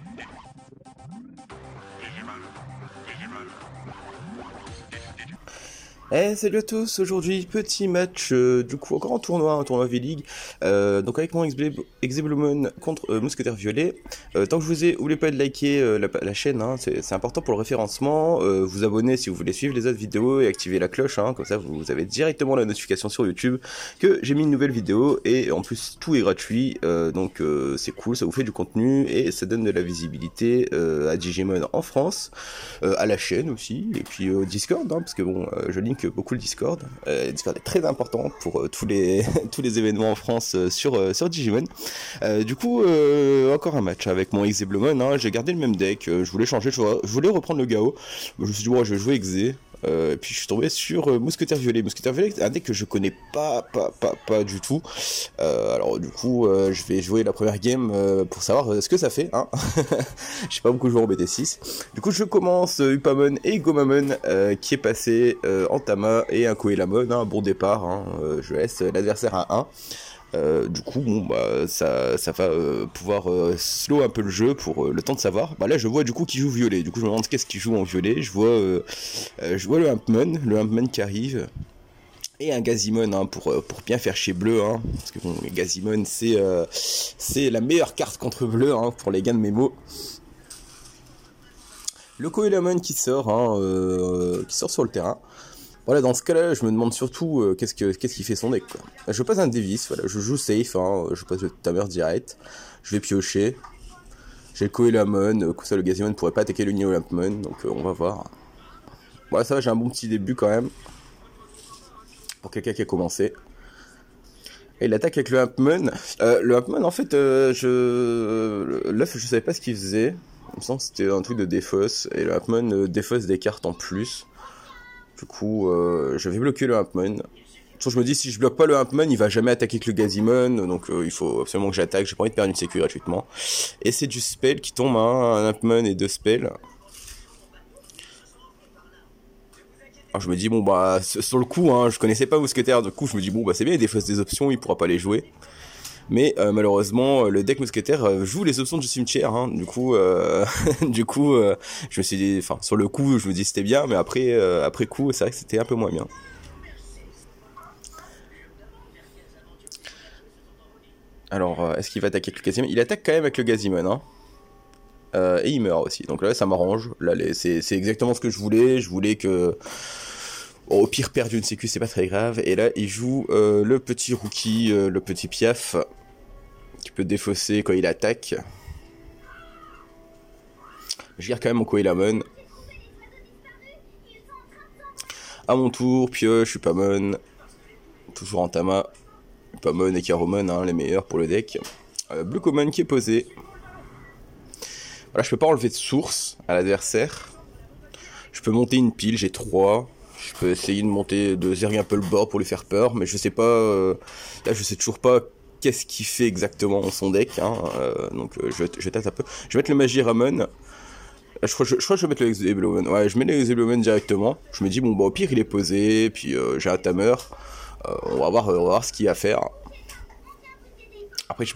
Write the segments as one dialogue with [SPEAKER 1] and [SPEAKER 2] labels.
[SPEAKER 1] デジマルデジ Eh salut à tous, aujourd'hui petit match euh, du coup encore en tournoi, un tournoi V-League, euh, donc avec mon Exeblumon contre euh, Mousquetaire Violet. Euh, tant que je vous ai, n'oubliez pas de liker la, la, chaîne, hein, c'est important pour le référencement, vous abonner si vous voulez suivre les autres vidéos et activer la cloche, hein, comme ça vous avez directement la notification sur YouTube que j'ai mis une nouvelle vidéo. Et en plus tout est gratuit, donc c'est cool, ça vous fait du contenu et ça donne de la visibilité à Digimon en France, à la chaîne aussi, et puis au Discord, hein, parce que bon, je link beaucoup le Discord. Euh, Discord est très important pour euh, tous les tous les événements en France euh, sur euh, sur Digimon. du coup, encore un match avec mon Exe Hein, J'ai gardé le même deck. je voulais changer. Je voulais reprendre le Gao. Je me suis dit bon, je vais jouer Exe. Euh, et puis je suis tombé sur euh, Mousquetaire Violet. Mousquetaire Violet, un deck que je connais pas, pas, pas, du tout. Euh, alors du coup, je vais jouer la première game pour savoir ce que ça fait. Hein je sais pas beaucoup joué en BT6. Du coup, je commence Upamon et Gomamon qui est passé en Tama et un Koelamon, hein, bon départ. Hein. je laisse l'adversaire à 1. Euh, du coup, bon, bah, ça, va euh, pouvoir euh, slow un peu le jeu pour le temps de savoir. Bah là, je vois du coup qui joue violet. Du coup, je me demande qu'est-ce qu'il joue en violet. Je vois, le Humpman, le Humpman qui arrive. Et un Gazimon hein, pour, bien faire chez bleu. Hein, parce que bon, Gazimon, c'est c'est la meilleure carte contre bleu hein, pour les gains de mémo. Le Koelamon qui sort, qui sort sur le terrain. Voilà, dans ce cas-là, je me demande surtout euh, qu'est-ce que fait son deck. Quoi. Je passe un Davis, voilà, je joue safe, hein, je passe le Tamer direct, je vais piocher. J'ai le Koelamon, euh, ça le Gazimon ne pourrait pas attaquer le Neolampmon, donc euh, on va voir. Voilà, ça va, j'ai un bon petit début quand même. Pour quelqu'un qui a commencé. Et il attaque avec le Hampmon. le Hampmon, en fait, je... L'œuf, je savais pas ce qu'il faisait. Il me semble que c'était un truc de défausse. Et le Hampmon défausse des cartes en plus. Du coup, euh, je vais bloquer le Humpman. Je me dis, si je bloque pas le Humpman, il va jamais attaquer que le Gazimon, donc euh, il faut absolument que j'attaque, j'ai pas envie de perdre une sécu gratuitement. Et c'est du spell qui tombe, hein, un Humpman et deux spells. Alors je me dis, bon bah, sur le coup, hein, je connaissais pas Mousquetaire, du coup je me dis, bon bah c'est bien, il défausse des options, il pourra pas les jouer. Mais euh, malheureusement, le deck mousquetaire euh, joue les options du cimetière. Hein. Du coup, euh, du coup, je me suis dit, enfin, sur le coup, je me dis c'était bien, mais après, après coup, c'est vrai que c'était un peu moins bien. Alors, est-ce qu'il va attaquer avec le Gazimon? Il attaque quand même avec le Gazimon, hein. et il meurt aussi. Donc là, ça m'arrange. Là, c'est exactement ce que je voulais. Je voulais que au pire, perdre une sécu, c'est pas très grave. Et là, il joue le petit rookie, le petit piaf, qui peut défausser quand il attaque. Je garde quand même mon Koelamon. À mon tour, pioche, je suis pas mon. Toujours en Tama. Pamon et Karomon, hein, les meilleurs pour le deck. Euh, Blue Common qui est posé. Voilà, je peux pas enlever de source à l'adversaire. Je peux monter une pile, j'ai 3. Je peux essayer de monter, de zérer un peu le bord pour lui faire peur, mais je sais pas. Euh, là, je sais toujours pas qu'est-ce qu'il fait exactement dans son deck. Hein, euh, donc euh, je, je tâte un peu. Je vais mettre le Magie Ramon. Je crois, je, crois que je vais mettre le Exeblomen. Ouais, je mets le Exeblomen directement. Je me dis, bon, bah, au pire, il est posé. Puis euh, j'ai un Tamer. on, va voir, on va voir ce qu'il y a à faire. Après,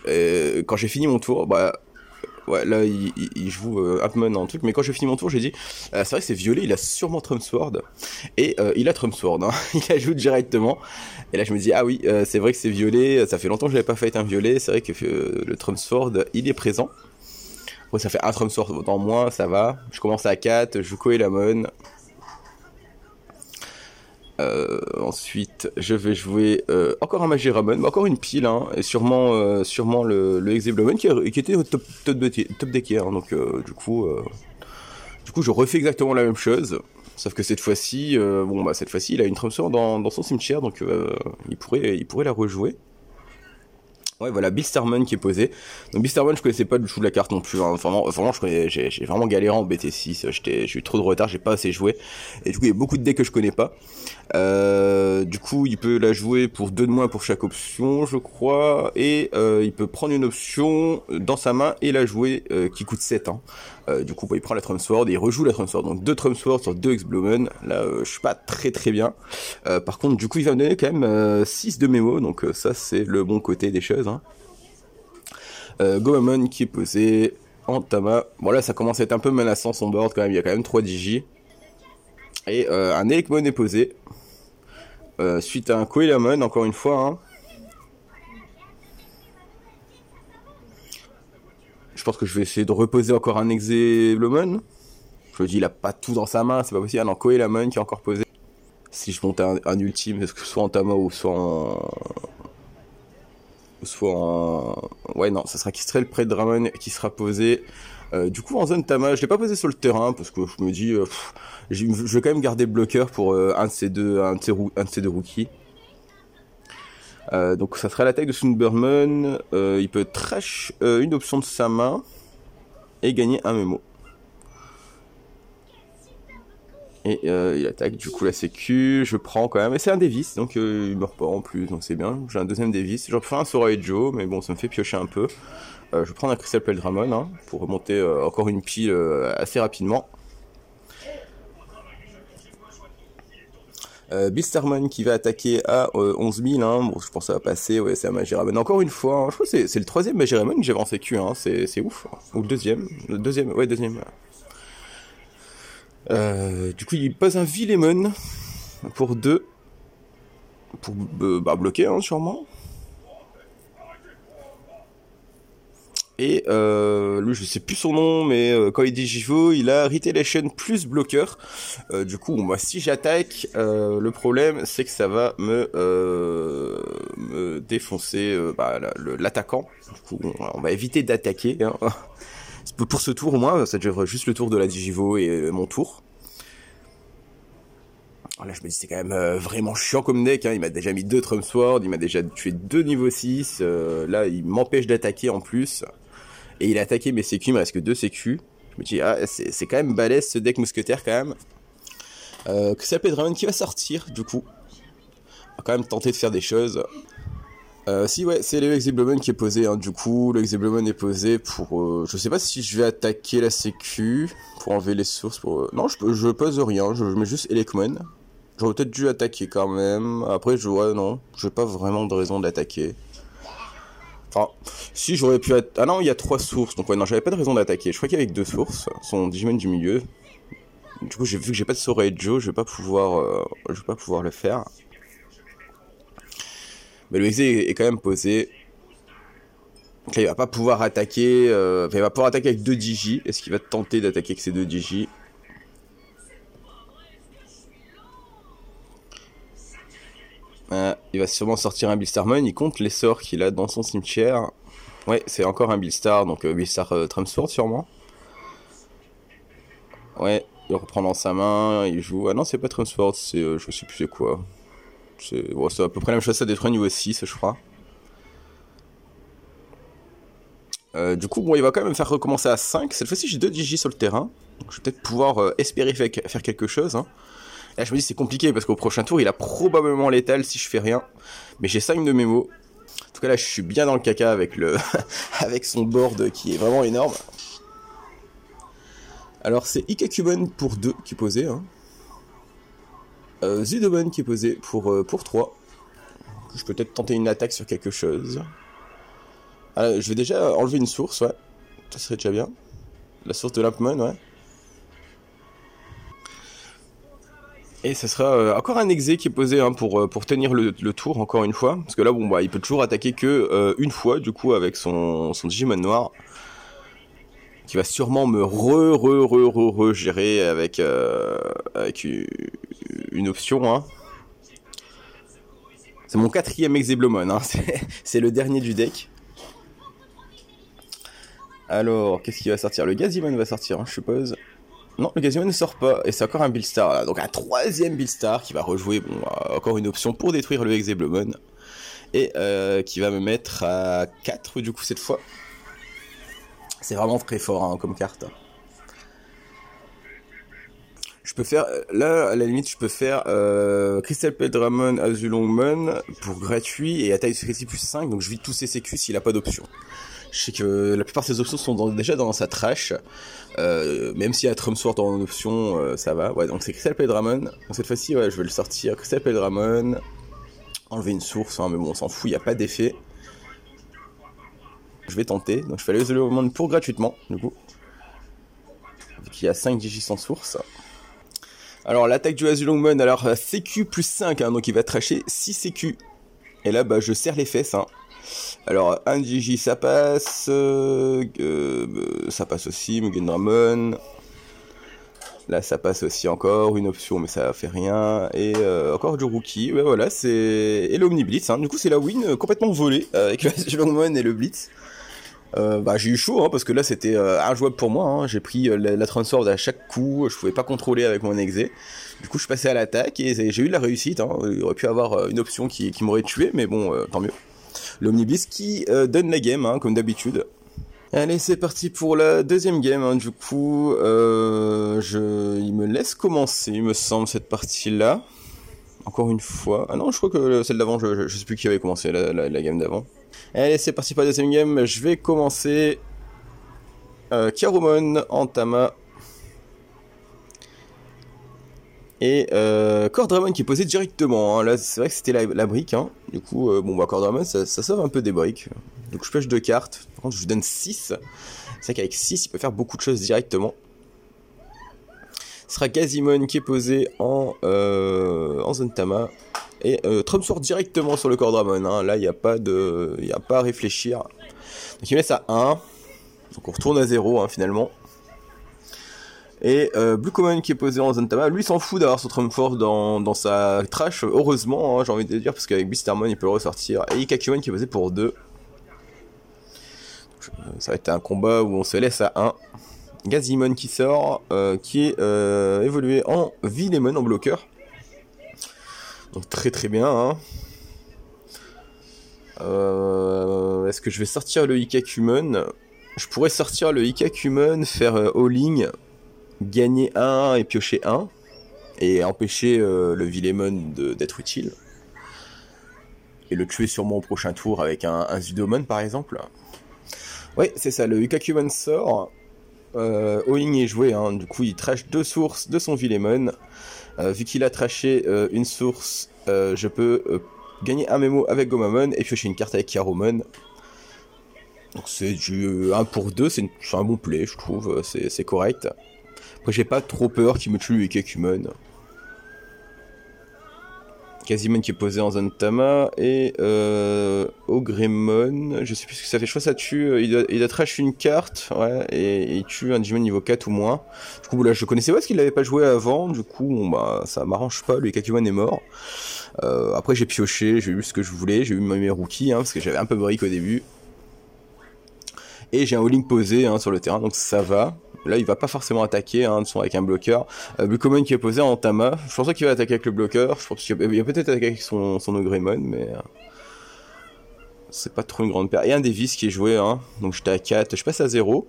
[SPEAKER 1] quand j'ai fini mon tour, bah, Ouais, là, il, joue euh, en truc. Mais quand j'ai fini mon tour, j'ai dit, c'est vrai que c'est violet, il a sûrement Trump Sword. Et il a Trump Sword, hein. il ajoute directement. Et là, je me dis, ah oui, c'est vrai que c'est violet. Ça fait longtemps que je n'avais pas fait un violet. C'est vrai que le Trump Sword, il est présent. Ouais, ça fait un Trump Sword dans moins, ça va. Je commence à 4, je joue Koelamon. Euh, ensuite, je vais jouer euh, encore un Magie Ramon, mais encore une pile, hein, et sûrement, euh, sûrement le, le qui, qui, était au top, top, top decker. Hein, donc, du coup, du coup, je refais exactement la même chose. Sauf que cette fois-ci, bon bah cette fois-ci, il a une Trump dans, dans son cimetière, donc il pourrait, il pourrait la rejouer. Ouais, voilà, Bill Starman qui est posé. Donc Bill Starman, je connaissais pas du tout la carte non plus. Hein. Vraiment, vraiment, j'ai, j'ai vraiment galéré en BT6. J'étais, j'ai eu trop de retard, j'ai pas assez joué. Et du coup, il y a beaucoup de decks que je connais pas. Euh, du coup, il peut la jouer pour deux de moins pour chaque option, je crois. Et euh, il peut prendre une option dans sa main et la jouer euh, qui coûte 7. Hein. Euh, du coup, il prend la Trump Sword et il rejoue la Trump Sword. Donc deux Trump Sword sur deux X-Blumen. Là, euh, je suis pas très très bien. Euh, par contre, du coup, il va me donner quand même 6 de mémo. Donc ça, c'est le bon côté des choses. Hein. Gomamon qui est posé. en Tama. Bon là ça commence à être un peu menaçant son board quand même, il y a quand même 3 Digi. Et un Elecmon est posé. Suite à un Coelamon, encore une fois. Hein. Je pense que je vais essayer de reposer encore un Exeblomon. Je me dis, il a pas tout dans sa main, c'est pas possible. Ah non, Coelamon qui est encore posé. Si je monte un, un ultime, est-ce que soit en Tama ou soit en. Soit en. Ouais, non, ça sera Kistrel près de Dramon qui sera posé. Euh, du coup, en zone Tama, je l'ai pas posé sur le terrain parce que je me dis, euh, je vais quand même garder bloqueur pour euh, un un un de ces deux rookies. Donc ça sera l'attaque de Sunburman. il peut trash une option de sa main et gagner un mémo. Et il attaque du coup la sécu, je prends quand même, et c'est un Davis, donc il meurt pas en plus, donc c'est bien. J'ai un deuxième Davis, j'en fais un Sora et Joe, mais bon ça me fait piocher un peu. Euh, je prendre un Crystal Peldramon hein, pour remonter euh, encore une pile euh, assez rapidement. Euh, qui va attaquer à 11 000, hein. bon, je pense que ça va passer, ouais, c'est un Magiramon. Encore une fois, hein, je crois que c'est le troisième Magiramon que j'avais en hein. c'est ouf. Ou le deuxième, le deuxième, ouais, deuxième. du coup, il pose un Villemon pour deux, pour bah, bloquer, hein, sûrement. Et euh, lui, je sais plus son nom, mais euh, quand il dit Jivo, il a Retaliation plus bloqueur. Euh, du coup, moi, si j'attaque, le problème, c'est que ça va me, défoncer bah, l'attaquant. Du coup, on, va éviter d'attaquer. Hein. Pour ce tour, au moins, ça dure juste le tour de la Digivo et mon tour. Là, je me dis, c'est quand même vraiment chiant comme deck. Hein. Il m'a déjà mis deux Trump Sword, il m'a déjà tué deux niveaux 6. là, il m'empêche d'attaquer en plus. Et il a attaqué mes sécu, il me reste que deux sécu. Je me dis, ah, c'est quand même balèze ce deck mousquetaire quand même. Euh, que ça Dragon qui va sortir, du coup. On va quand même tenter de faire des choses. Euh, si ouais, c'est le qui est posé, hein. du coup, le est posé pour... Euh, je sais pas si je vais attaquer la sécu, pour enlever les sources, pour... Non, je, je pose rien, je, mets juste Elekmon. J'aurais peut-être dû attaquer quand même, après je... Ouais, non, j'ai pas vraiment de raison d'attaquer. Enfin, si j'aurais pu... Ah non, il y a trois sources, donc ouais, non, j'avais pas de raison d'attaquer. Je crois qu'il y avait deux sources, son Digimon du milieu. Du coup, vu que j'ai pas de Sora Joe, je vais pas pouvoir, euh, je vais pas pouvoir le faire. Mais le exé est quand même posé. Donc là, il va pas pouvoir attaquer. Euh... Enfin, il va pouvoir attaquer avec deux Digi. Est-ce qu'il va tenter d'attaquer avec ces deux Digi? Il va sûrement sortir un Billstarmon. Il compte les sorts qu'il a dans son cimetière. Ouais, c'est encore un Billstar, donc euh, Billstar euh, sûrement. Ouais, il reprend dans sa main, il joue. Ah non, c'est pas Tramsword, c'est. Euh, je sais plus c'est quoi. C'est bon, à peu près la même chose, ça détruit niveau 6, je crois. Euh, du coup, bon, il va quand même faire recommencer à 5. Cette fois-ci, j'ai deux Digi sur le terrain. Donc, je vais peut-être pouvoir espérer faire quelque chose. Hein. Là, je me dis c'est compliqué parce qu'au prochain tour, il a probablement l'étal si je fais rien. Mais j'ai 5 de mémo. En tout cas, là, je suis bien dans le caca avec, le avec son board qui est vraiment énorme. Alors, c'est Ikakubon pour 2 qui est posé. Hein. Euh, qui est posé pour, euh, pour 3. Je peux peut-être tenter une attaque sur quelque chose. Ah, je vais déjà enlever une source, ouais. Ça serait déjà bien. La source de Lampman, ouais. Et ce sera euh, encore un exé qui est posé hein, pour, euh, pour tenir le, tour encore une fois. Parce que là, bon, bah, il peut toujours attaquer que euh, une fois, du coup, avec son, son Digimon noir. Qui va sûrement me re, re, re, re, re gérer avec, avec une option. Hein. C'est mon quatrième Exeblomon, hein. c'est le dernier du deck. Alors, qu'est-ce qui va sortir? Le Gazimon va sortir, hein, je suppose. Non, le Gazimon ne sort pas, et c'est encore un Build Star. Donc un troisième Build Star qui va rejouer, euh, encore une option pour détruire le Exeblomon. Et euh, qui va me mettre à 4 du coup cette fois. C'est vraiment très fort hein, comme carte. Je peux faire, là à la limite je peux faire euh, Crystal Peldramon Azulongmon pour gratuit et attaque de plus 5, donc je vis tous ces sécu s'il a pas d'option. Je sais que la plupart de ces options sont déjà dans sa trash. Euh, même s'il y a Trump Sword en option, euh, ça va. Ouais, donc c'est Crystal Pedramon. Donc cette fois-ci, ouais, je vais le sortir. Crystal Pedramon. Enlever une source, hein, mais bon, on s'en fout, il n'y a pas d'effet. Je vais tenter. Donc je fais le pour gratuitement, du coup. Il y a 5 digits sans source. Alors l'attaque du Azulongmon, alors CQ plus 5, hein, donc il va tracher 6 CQ. Et là, bah, je serre les fesses. Hein. Alors, 1 Gigi, ça passe. Euh, euh, ça passe aussi. Mugen Ramon. Là, ça passe aussi encore. Une option, mais ça fait rien. Et euh, encore du rookie. Voilà, c'est. Et l'Omniblitz. Hein. Du coup, c'est la win complètement volée avec le Longmon et le Blitz. bah, j'ai eu chaud hein, parce que là c'était injouable pour moi. Hein. J'ai pris la, la Transword à chaque coup, je pouvais pas contrôler avec mon exé. Du coup, je passé à l'attaque et j'ai eu de la réussite. Hein. Il aurait pu avoir une option qui m'aurait tué, mais bon, tant mieux l'Omnibus qui euh, donne la game, hein, comme d'habitude. Allez, c'est parti pour la deuxième game. Hein. Du coup, euh, je... il me laisse commencer, il me semble, cette partie-là. Encore une fois. Ah non, je crois que celle d'avant, je, sais plus qui avait commencé la, game d'avant. Allez, c'est parti pour la deuxième game. Je vais commencer. Euh, en Tama Et euh, Cordramon qui est posé directement. Hein. Là, c'est vrai que c'était la, brique. Hein. Du coup, euh, bon, bah, Cordramon, ça, ça, sauve un peu des briques. Donc, je pêche deux cartes. Par contre, je lui donne 6. C'est vrai qu'avec 6, il peut faire beaucoup de choses directement. Ce sera Gazimon qui est posé en, euh, zone Tama. Et euh, Trump sort directement sur le Cordramon. Hein. Là, il n'y a, pas de, a pas à réfléchir. Donc, il me laisse à 1. Donc, on retourne à 0 hein, finalement. Et euh, Blue Common qui est posé en zone Tama, lui s'en fout d'avoir son Trump Force dans, dans sa trash, heureusement, hein, j'ai envie de dire, parce qu'avec Blistermon il peut le ressortir. Et Ikakumon qui est posé pour 2. Ça va être un combat où on se laisse à 1. Gazimon qui sort, euh, qui est euh, évolué en Villemon en bloqueur. Donc très très bien. Hein. Euh, est-ce que je vais sortir le Ikakumon Je pourrais sortir le Ikakumon, faire all-in gagner un et piocher un, et empêcher euh, le Villemon d'être utile. Et le tuer sûrement au prochain tour avec un, Zudomon par exemple. Ouais, c'est ça, le Ukakumon sort. Euh, Oing est joué, hein, du coup il trash deux sources de son Villemon. Euh, vu qu'il a trashé euh, une source, je peux gagner un mémo avec Gomamon et piocher une carte avec Karomon. Donc c'est du 1 pour 2, c'est un bon play je trouve, c'est correct. Après, j'ai pas trop peur qu'il me tue avec Kakumon. Kazimon qui est posé en zone Tama et euh, Ogremon, je sais plus ce que ça fait, je crois que ça tue, euh, il trash une carte, ouais, et, il tue un Digimon niveau 4 ou moins. Du coup là je connaissais pas parce qu'il l'avait pas joué avant, du coup bah ça m'arrange pas, le Kakumon est mort. Euh, après j'ai pioché, j'ai eu ce que je voulais, j'ai eu mes rookies, hein, parce que j'avais un peu brique au début. Et j'ai un all posé hein, sur le terrain, donc ça va. Là, il va pas forcément attaquer hein, avec un bloqueur. Euh, qui est posé en Tama. Je pense qu'il va attaquer avec le bloqueur. Je pense qu'il va peut-être attaquer avec son, son mais... Euh, c'est pas trop une grande paire. Et un Davis qui est joué, hein. donc j'étais à 4, je passe à 0.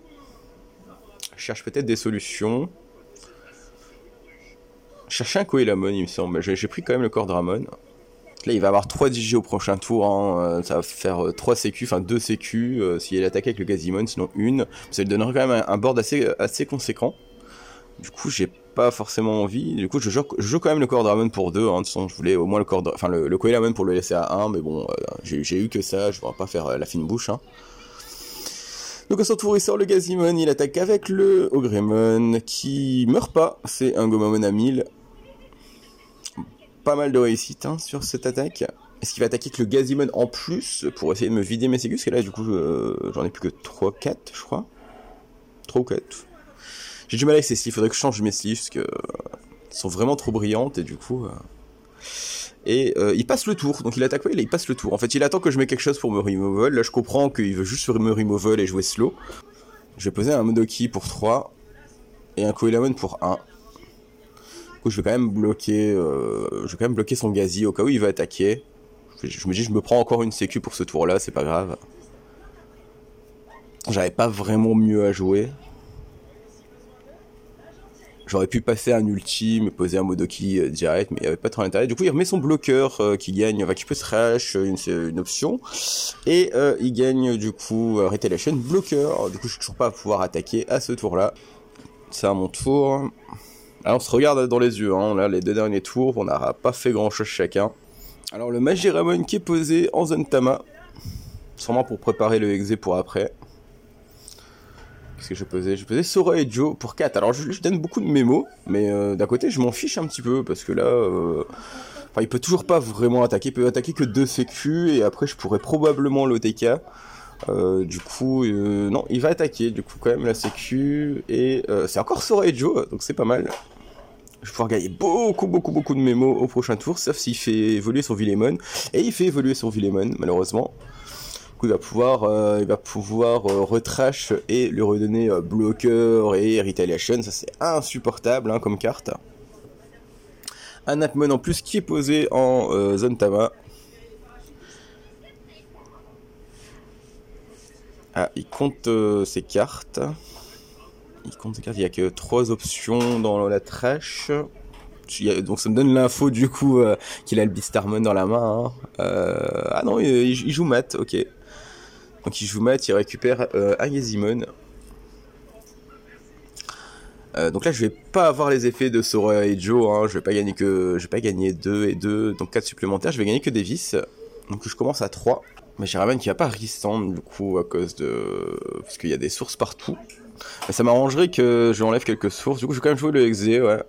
[SPEAKER 1] Je cherche peut-être des solutions. Je cherchais un Koelamon, il me semble. J'ai pris quand même le Cordramon. Là, il va avoir 3 DJ au prochain tour. Hein. Euh, ça va faire 3 euh, sécu, enfin 2 sécu euh, s'il attaque avec le Gazimon, sinon une. Ça lui donnerait quand même un, board assez, conséquent. Du coup, j'ai pas forcément envie. Du coup, je joue, quand même le Cordramon pour 2. Hein. De toute façon, je voulais au moins le Cord, enfin le, le pour le laisser à 1. Mais bon, j'ai eu que ça. Je ne pas faire la fine bouche. Hein. Donc à son tour, il sort le Gazimon, il attaque avec le Ogremon, qui meurt pas, c'est un Gomamon à 1000, pas mal de réussite hein, sur cette attaque. Est-ce qu'il va attaquer avec le Gazimon en plus pour essayer de me vider mes ségus que là, du coup, j'en ai plus que 3-4, je crois. 3 ou 4. J'ai du mal avec ces sleeves, faudrait que je change mes sleeves parce que euh, sont vraiment trop brillantes et du coup. Euh, et euh, il passe le tour, donc il attaque, ouais, il passe le tour. En fait, il attend que je mette quelque chose pour me removal. Là, je comprends qu'il veut juste me removal et jouer slow. Je vais poser un Modoki pour 3 et un Koelamon pour 1 je vais quand même bloquer, euh, je vais quand même bloquer son gazi au cas où il va attaquer. Je, me dis, je me prends encore une sécu pour ce tour-là, c'est pas grave. J'avais pas vraiment mieux à jouer. J'aurais pu passer un ulti, me poser un Modoki euh, direct, mais il n'y avait pas trop d'intérêt. Du coup, il remet son bloqueur euh, qui gagne, enfin, qui peut se une, une option. Et il gagne du coup Retaliation bloqueur. Du coup, je suis toujours pas à pouvoir attaquer à ce tour-là. C'est à mon tour. Alors on se regarde dans les yeux, hein. là les deux derniers tours, on n'a pas fait grand chose chacun. Alors le Magiramon qui est posé en zone Tama. Sûrement pour préparer le exe pour après. Qu'est-ce que je posais? Je posais Sora et Joe pour 4. Alors je, donne beaucoup de mémos, mais euh, d'un côté je m'en fiche un petit peu parce que là, euh, enfin, il peut toujours pas vraiment attaquer. Il peut attaquer que 2 sécu et après je pourrais probablement l'OTK. Euh, du coup, non, il va attaquer du coup quand même la sécu et c'est encore Sora et Joe, donc c'est pas mal. Je vais pouvoir gagner beaucoup, beaucoup, beaucoup de mémos au prochain tour, sauf s'il fait évoluer son Villemon. Et il fait évoluer son Villemon, malheureusement il va pouvoir, euh, il va pouvoir euh, retrash et lui redonner euh, bloqueur et retaliation. Ça c'est insupportable hein, comme carte. Un Appmon en plus qui est posé en zone Tama. Ah, il compte ses cartes. Il compte ses. Il n'y a que trois options dans la trash. Donc ça me donne l'info du coup qu'il a le Beastarmon dans la main. Hein. ah non, il, joue mat, ok. Donc il joue mat, il récupère euh, euh, donc là je vais pas avoir les effets de Sora et Joe, hein. je vais pas gagner que je vais pas gagner 2 et 2, donc 4 supplémentaires, je vais gagner que des vis. Donc je commence à 3. Mais j'ai Raven qui va pas restand du coup à cause de. Parce qu'il y a des sources partout. Ça m'arrangerait que je enlève quelques sources. Du coup je vais quand même jouer le XZ, ouais.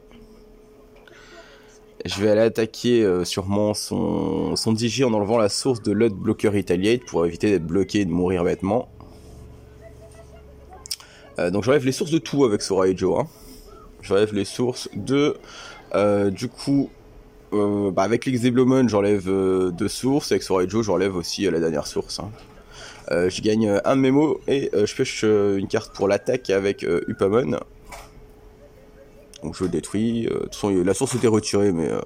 [SPEAKER 1] Je vais aller attaquer euh, sûrement son, son Digi en enlevant la source de l'autre bloqueur Retaliate pour éviter d'être bloqué et de mourir bêtement. Euh, donc j'enlève les sources de tout avec Sora et Joe. Hein. J'enlève les sources de... Euh, du coup, bah avec l'Exeblomon j'enlève deux sources. Avec Sora et Joe j'enlève aussi la dernière source. Hein. Je gagne un mémo et je pêche une carte pour l'attaque avec Upamon. Donc je le détruis. Euh, de toute façon, la source était retirée, mais... Euh,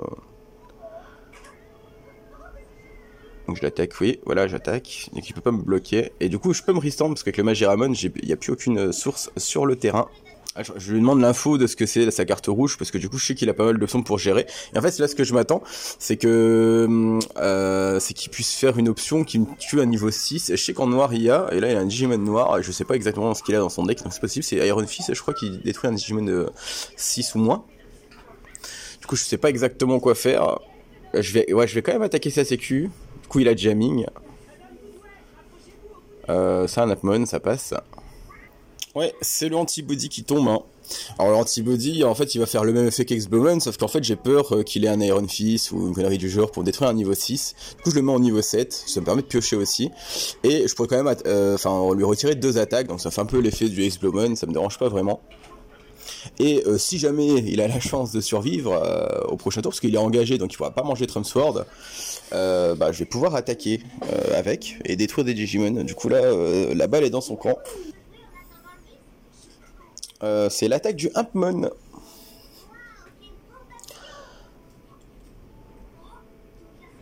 [SPEAKER 1] donc je l'attaque, oui, voilà, j'attaque. Donc il peut pas me bloquer. Et du coup, je peux me restand parce qu'avec le Magiramon, il n'y a plus aucune source sur le terrain. Ah, je lui demande l'info de ce que c'est sa carte rouge parce que du coup je sais qu'il a pas mal d'options pour gérer. Et en fait là ce que je m'attends, c'est que euh, c'est qu'il puisse faire une option qui me tue à niveau 6. Et je sais qu'en noir il y a, et là il a un Digimon noir, et je sais pas exactement ce qu'il a dans son deck, donc c'est possible, c'est Iron Fist, je crois qu'il détruit un Digimon de 6 ou moins. Du coup je sais pas exactement quoi faire. Je vais, ouais, je vais quand même attaquer sa sécu. Du coup il a jamming. Euh, un Appmon, ça passe. Ouais, c'est le antibody qui tombe. Hein. Alors l'antibody, en fait, il va faire le même effet qu'Exbowman, sauf qu'en fait, j'ai peur euh, qu'il ait un Iron Fist ou une connerie du genre pour détruire un niveau 6. Du coup, je le mets en niveau 7, ça me permet de piocher aussi. Et je pourrais quand même euh, enfin lui retirer deux attaques, donc ça fait un peu l'effet du Exbowman, ça me dérange pas vraiment. Et euh, si jamais il a la chance de survivre au prochain tour, parce qu'il est engagé, donc il pourra pas manger Trump Sword, bah, je vais pouvoir attaquer avec et détruire des Digimon. Du coup là, la balle est dans son camp. Euh, c'est l'attaque du Impmon.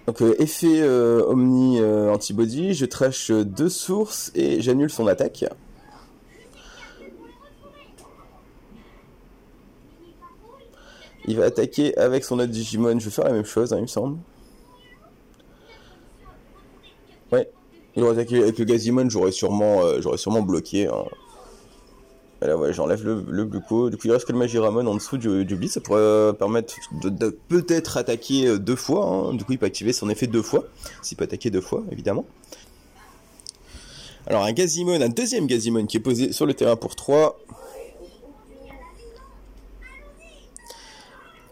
[SPEAKER 1] Donc euh, effet euh, Omni Antibody, je trash deux sources et j'annule son attaque. Il va attaquer avec son autre Digimon, je vais faire la même chose, hein, il me semble. Ouais, il va attaquer avec le Gazimon, j'aurais sûrement, sûrement bloqué. Hein. J'enlève le, le Du coup, il reste que le Magiramon en dessous du, du Blitz. Ça pourrait euh, permettre de, peut-être attaquer euh, deux fois. Hein. Du coup, il peut activer son effet deux fois. S'il peut attaquer deux fois, évidemment. Alors, un Gazimon, un deuxième Gazimon qui est posé sur le terrain pour 3.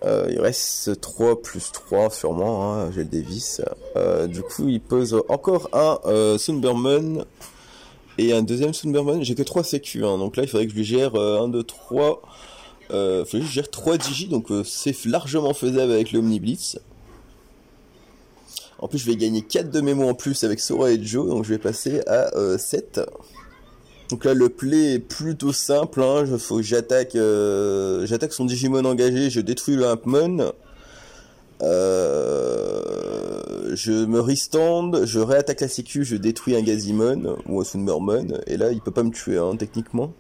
[SPEAKER 1] Euh, il reste 3 plus 3 sûrement, hein, j'ai le Davis. du coup, il pose encore un euh, et un deuxième Sunderman, j'ai que 3 sécu, hein, donc là il faudrait que je lui gère 1, 2, 3, euh, faut que je gère 3 digi, donc euh, c'est largement faisable avec l'Omni Blitz. En plus je vais gagner 4 de mémo en plus avec Sora et Joe, donc je vais passer à 7. Euh, donc là le play est plutôt simple, hein, j'attaque euh, j'attaque son Digimon engagé, je détruis le Impmon. Euh, je me restand, je réattaque la sécu, je détruis un Gazimon ou un Sunmermon, et là il peut pas me tuer hein, techniquement.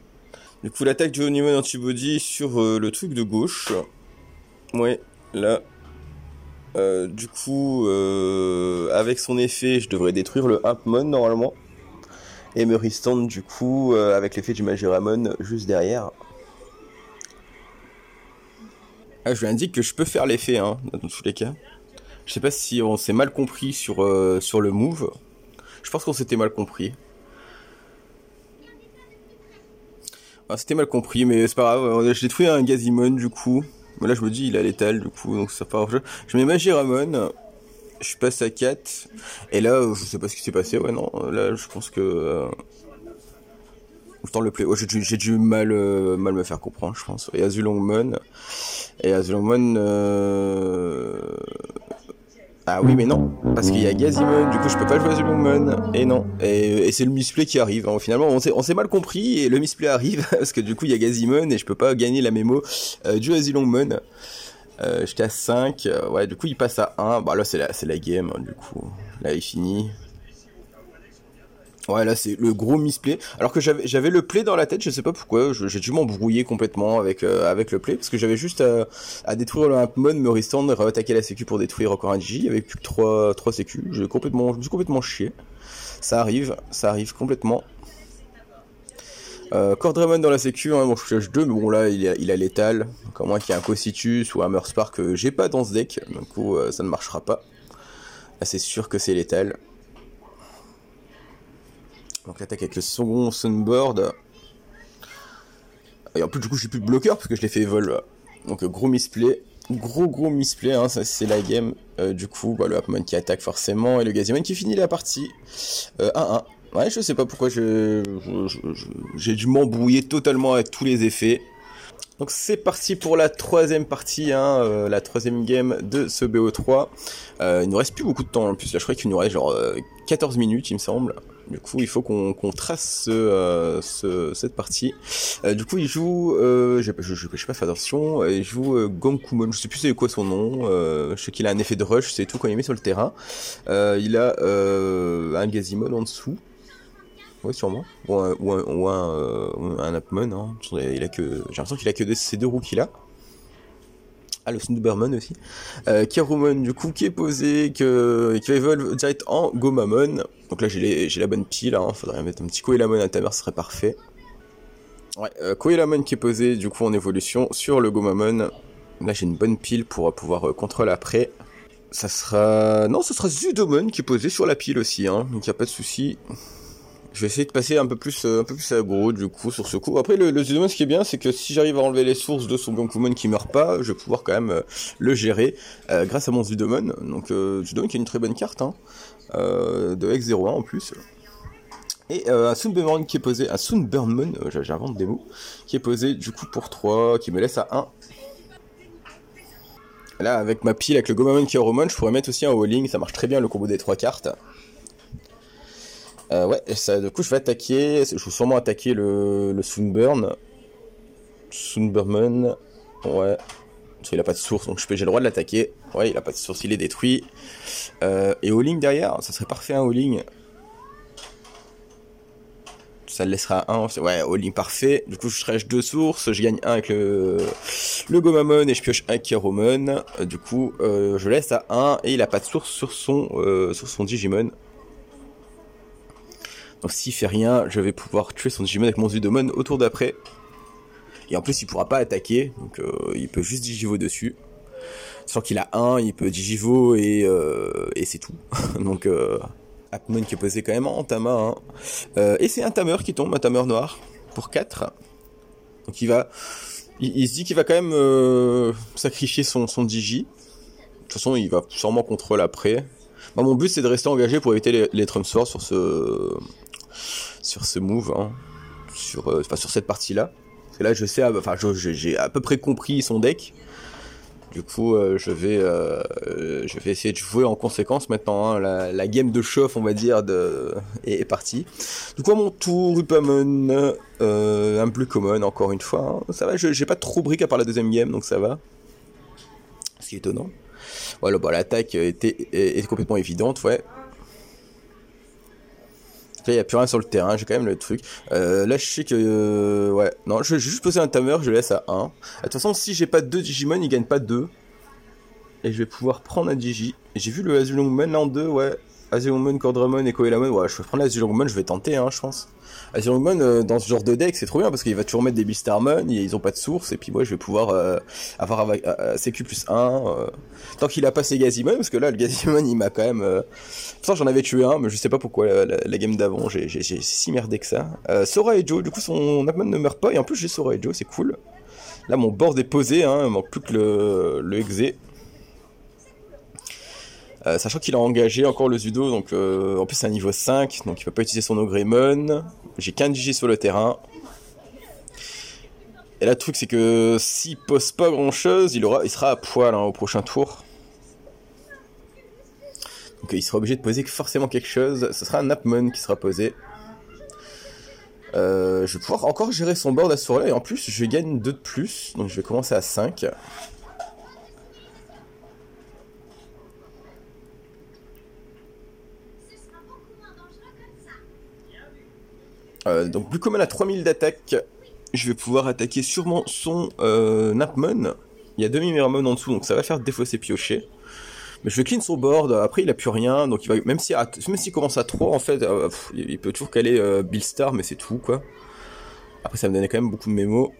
[SPEAKER 1] Du coup l'attaque du Onimon Antibody sur euh, le truc de gauche. Ouais, là. Euh, du coup, avec son effet, je devrais détruire le Impmon normalement. Et me restand du coup avec l'effet du Magiramon juste derrière. Ah, je lui indique que je peux faire l'effet, hein, dans tous les cas. Je sais pas si on s'est mal compris sur, euh, sur le move. Je pense qu'on s'était mal compris. Ah, c'était mal compris, mais c'est pas grave. J'ai trouvé un Gazimon du coup. Mais là, je me dis, il a l'étal du coup, donc ça pas grave. Je mets Magie Ramon. Je passe à 4. Et là, je sais pas ce qui s'est passé. Ouais, non. Là, je pense que. Euh... le play. J'ai dû mal, euh, mal me faire comprendre, je pense. Et Azulongmon. Et Azulongmon. Euh... Ah oui, mais non, parce qu'il y a Gazimon, du coup je peux pas jouer Azulongmon, et non, et, c'est le misplay qui arrive. Hein. Finalement, on s'est mal compris, et le misplay arrive, parce que du coup il y a Gazimon, et je peux pas gagner la mémo euh, du Azulongmon. Euh, J'étais à 5, euh, ouais, du coup il passe à 1, bah là c'est la, la game, hein, du coup, là il finit. Ouais, là c'est le gros misplay. Alors que j'avais le play dans la tête, je sais pas pourquoi, j'ai dû m'embrouiller complètement avec euh, avec le play parce que j'avais juste à, détruire le mode, me restendre, attaquer la sécu pour détruire encore un Digi avec plus que 3 3 sécu. J'ai complètement je me suis complètement chié. Ça arrive, ça arrive complètement. Euh, dans la sécu, hein, bon, je cherche 2, mais bon là il a, il l'étal, donc à moins qu'il y ait un Cocitus ou un Merspark que j'ai pas dans ce deck, du coup euh, ça ne marchera pas. Là c'est sûr que c'est létal. Donc l'attaque avec le second Sunboard. Et en plus du coup j'ai plus de bloqueur parce que je l'ai fait vol. Donc gros misplay. Gros gros misplay, hein, ça c'est la game. Euh, du coup, bah, le Upman qui attaque forcément et le Gaziman qui finit la partie. 1-1. Euh, ouais, je sais pas pourquoi j'ai dû m'embrouiller totalement avec tous les effets. Donc c'est parti pour la troisième partie, hein, euh, la troisième game de ce BO3. Euh, il nous reste plus beaucoup de temps en plus, là je crois qu'il nous reste genre 14 minutes il me semble. Du coup, il faut qu'on trace euh, ce, cette partie. Euh, du coup, il joue, euh, je, je, sais pas faire attention, il joue euh, Gomkumon, je sais plus c'est quoi son nom, euh, je sais qu'il a un effet de rush, c'est tout quand il met sur le terrain. il a un Gazimon en dessous. Ouais, sûrement. Ou un, ou hein. Il a que, j'ai l'impression qu'il a que ces deux roues qu'il a. Ah, le Snooberman aussi. Euh, du coup, qui est posé, que, qui va évoluer direct en Gomamon. Donc là, j'ai la bonne pile, hein. faudrait mettre un petit Koelamon à tamer, ce serait parfait. Ouais, euh, Koelamon qui est posé, du coup, en évolution sur le Gomamon. Là, j'ai une bonne pile pour pouvoir euh, contrôler après. Ça sera... Non, ce sera Zudomon qui est posé sur la pile aussi, hein. donc il n'y a pas de souci. Je vais essayer de passer un peu plus, euh, un peu plus du coup sur ce coup. Après le, le ce qui est bien, c'est que si j'arrive à enlever les sources de son Gonkumon qui meurt pas, je vais pouvoir quand même euh, le gérer euh, grâce à mon Zudomon. Donc Zudomon qui est une très bonne carte, hein, de X01 en plus. Et un Sunburnmon qui est posé, un Sunburnmon, j'invente des mots, qui est posé du coup pour 3, qui me laisse à 1. Là, avec ma pile, avec le Gomamon qui est Romon, je pourrais mettre aussi un Walling, ça marche très bien le combo des trois cartes. Euh, ouais, du coup, je vais attaquer. Je vais sûrement attaquer le, le. Sunburnman. Ouais. Parce qu'il a pas de source, donc j'ai le droit de l'attaquer. Ouais, il a pas de source, il est détruit. Euh, et Howling derrière, ça serait parfait un Howling. Ça le laissera un. Ouais, Howling parfait. Du coup, je stretch deux sources. Je gagne un avec le, le Gomamon et je pioche un Kiromon. Euh, du coup, je laisse à 1 et il a pas de source sur son, sur son Digimon. S'il fait rien, je vais pouvoir tuer son Digimon avec mon Zudomon autour d'après. Et en plus, il pourra pas attaquer, donc euh, il peut juste Digivo dessus. Sans qu'il a un, il peut Digivo et, euh, c'est tout. donc euh, qui est posé quand même en Tama. Hein. Euh, et c'est un Tamer qui tombe, un Tamer noir, pour 4. Donc il va... Il, se dit qu'il va quand même sacrifier son, Digi. De toute façon, il va sûrement contrôle après. mon but, c'est de rester engagé pour éviter les, les sur ce sur ce move, hein, sur, euh, sur cette partie-là. Et là, je sais, enfin, j'ai à peu près compris son deck. Du coup, euh, je vais, euh, je vais essayer de jouer en conséquence maintenant. Hein. La, game de chauffe, on va dire, est, partie. Du coup, à mon tour, Rupamon, un plus common, encore une fois. Hein. Ça va, j'ai pas trop brique à part la deuxième game, donc ça va. C'est étonnant. Voilà, bah, l'attaque était, est complètement évidente, ouais il n'y a plus rien sur le terrain, j'ai quand même le truc. Euh, là, je sais que... Euh, ouais, non, je vais juste poser un timer, je le laisse à 1. De toute façon, si j'ai pas 2 Digimon, il gagne pas 2. Et je vais pouvoir prendre un Digi. J'ai vu le Azulongman là en 2, ouais. Azulongmon, Cordramon et Koelamon. Ouais, je vais prendre l'Azulongmon, je vais tenter, hein, je pense. Azulongmon, euh, dans ce genre de deck, c'est trop bien parce qu'il va toujours mettre des Beastarmon, ils ont pas de source, et puis moi je vais pouvoir euh, avoir avec, euh, CQ plus 1. tant qu'il a pas ses Gazimon, parce que là, le Gazimon, il m'a quand même. Pourtant, j'en avais tué un, mais je sais pas pourquoi la, game d'avant, j'ai si merdé que ça. Sora et Joe, du coup, son Napmon ne meurt pas, et en plus, j'ai Sora et Joe, c'est cool. Là, mon board est posé, hein, il manque plus que le, le exé. Euh, sachant qu'il a engagé encore le Zudo, donc euh, en plus c'est un niveau 5, donc il peut pas utiliser son Ogremon. J'ai qu'un Digi sur le terrain. Et là le truc c'est que s'il pose pas grand chose, il, aura, il sera à poil hein, au prochain tour. Donc il sera obligé de poser forcément quelque chose. Ce sera un Napmon qui sera posé. Euh, je vais pouvoir encore gérer son board à ce tour-là. Et en plus, je gagne 2 de plus. Donc je vais commencer à 5. Euh, donc plus elle a 3000 d'attaque, je vais pouvoir attaquer sûrement son euh, Napmon. Il y a demi Miramon en dessous, donc ça va faire défausser piocher. Mais je vais clean son board, après il a plus rien, donc il va, même s'il si commence à 3, en fait, euh, il peut toujours caler euh, Bill Star, mais c'est tout, quoi. Après ça me donnait quand même beaucoup de mémos.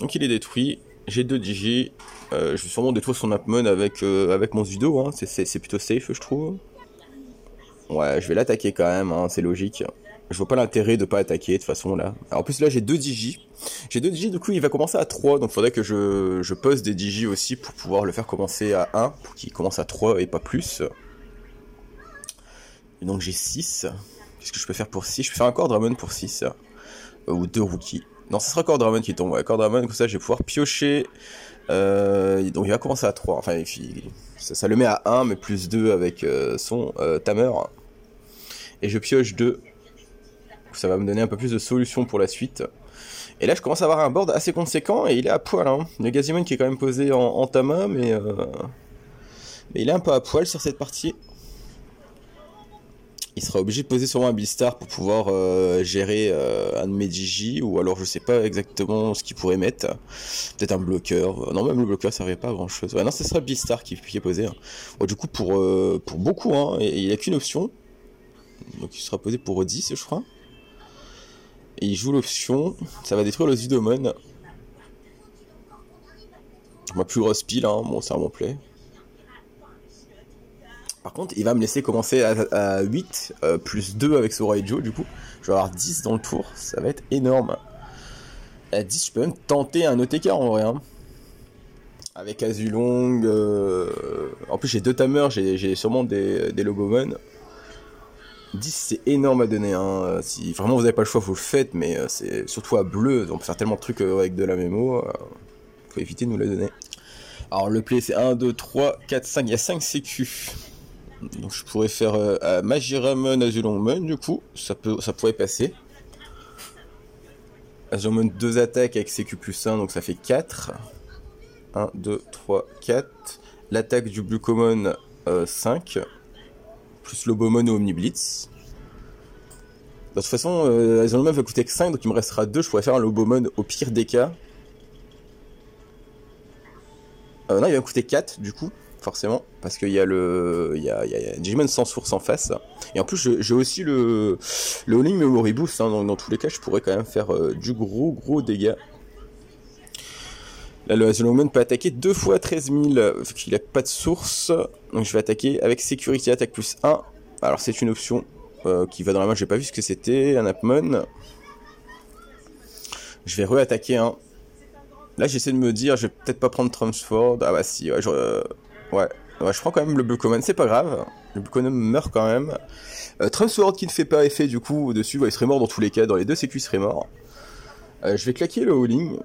[SPEAKER 1] Donc il est détruit, j'ai 2 digi, je vais sûrement détruire son Napmon avec, avec mon Zudo, hein. c'est plutôt safe je trouve. Ouais, je vais l'attaquer quand même, hein, c'est logique. Je vois pas l'intérêt de pas attaquer de toute façon là. Alors, en plus là j'ai deux digi. J'ai deux digi du coup il va commencer à 3 donc faudrait que je, pose des digi aussi pour pouvoir le faire commencer à 1 pour qu'il commence à 3 et pas plus. Et donc j'ai 6. Qu'est-ce que je peux faire pour 6 Je peux faire un Cordramon pour 6. Euh, ou deux rookies. Non ce sera Cordramon qui tombe. Ouais, Cordramon comme ça je vais pouvoir piocher. Euh, donc il va commencer à 3. Enfin ça, le met à 1 mais plus 2 avec euh, son Tamer. Et je pioche 2 ça va me donner un peu plus de solutions pour la suite. Et là, je commence à avoir un board assez conséquent et il est à poil. Hein. Le Gazimon qui est quand même posé en, Tama, mais, euh, mais il est un peu à poil sur cette partie. Il sera obligé de poser sur un Beastar pour pouvoir euh, gérer euh, un de mes Digi, ou alors je sais pas exactement ce qu'il pourrait mettre. Peut-être un bloqueur. Non, même le bloqueur servait pas à grand chose. Ouais, non, ce sera Beastar qui, qui est posé. Hein. du coup, pour, pour beaucoup, hein, il n'y a qu'une option. Donc il sera posé pour 10, je crois. Il joue l'option, ça va détruire le Zudomon. Ma plus grosse pile, hein, bon ça mon plaît. Par contre, il va me laisser commencer à, 8, euh, plus 2 avec Sora et Joe, du coup. Je vais avoir 10 dans le tour, ça va être énorme. À 10, je peux même tenter un OTK en vrai. Hein. Avec Azulong. Euh, en plus, j'ai deux tamers, j'ai sûrement des, des Logomon. 10 c'est énorme à donner. Hein. Si vraiment vous n'avez pas le choix, vous le faites, mais euh, c'est surtout à bleu, on peut faire tellement de trucs euh, avec de la mémo. Euh, faut éviter de nous la donner. Alors le play c'est 1, 2, 3, 4, 5, il y a 5 sécu. Donc je pourrais faire euh, Magiramon, Azulongmon du coup, ça, peut, ça pourrait passer. Azulongmon 2 attaques avec sécu plus 1, donc ça fait 4. 1, 2, 3, 4. L'attaque du Blue Common 5 plus Lobomon ou Omniblitz. De toute façon, euh, même va coûter que 5, donc il me restera 2. Je pourrais faire un Lobomon au pire des cas. Euh, non, il va me coûter 4 du coup, forcément, parce qu'il y a le. Il y a, il y a Digimon sans source en face. Et en plus, j'ai aussi le. Le All-in Memory Boost, hein, donc dans tous les cas, je pourrais quand même faire euh, du gros, gros dégâts. Le Azulongman peut attaquer deux fois 13 000, vu qu'il n'a pas de source. Donc je vais attaquer avec sécurité attaque plus 1. Alors c'est une option euh, qui va dans la main, j'ai pas vu ce que c'était, un Apmon. Je vais re-attaquer un. Là j'essaie de me dire, je vais peut-être pas prendre Transford. Ah bah si, ouais, je, euh, ouais. je prends quand même le Blue Common, c'est pas grave. Le Blue Common meurt quand même. Euh, qui ne fait pas effet du coup dessus, il serait mort dans tous les cas, dans les deux sécu il serait mort. je vais claquer le Howling.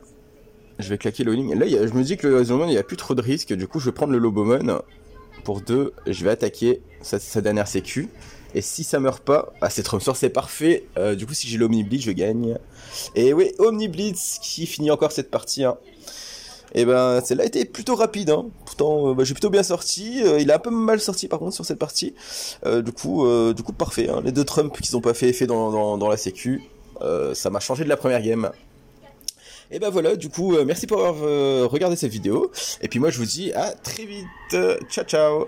[SPEAKER 1] Je vais claquer le Howling. Là, je me dis que le Azulomon, il n'y a plus trop de risques. Du coup, je vais prendre le Lobomon pour 2. Je vais attaquer sa, dernière sécu. Et si ça meurt pas, ah, c'est Trumsor, c'est parfait. Euh, du coup, si j'ai l'Omniblitz, je gagne. Et oui, Omniblitz qui finit encore cette partie. Hein. Et ben, celle-là a été plutôt rapide. Hein. Pourtant, euh, bah, j'ai plutôt bien sorti. Euh, il a un peu mal sorti par contre sur cette partie. du coup, du coup, parfait. Hein. Les deux Trump qui n'ont pas fait effet dans, dans la sécu, ça m'a changé de la première game. Et ben voilà, du coup, euh, merci pour avoir euh, regardé cette vidéo. Et puis moi, je vous dis à très vite. Ciao, ciao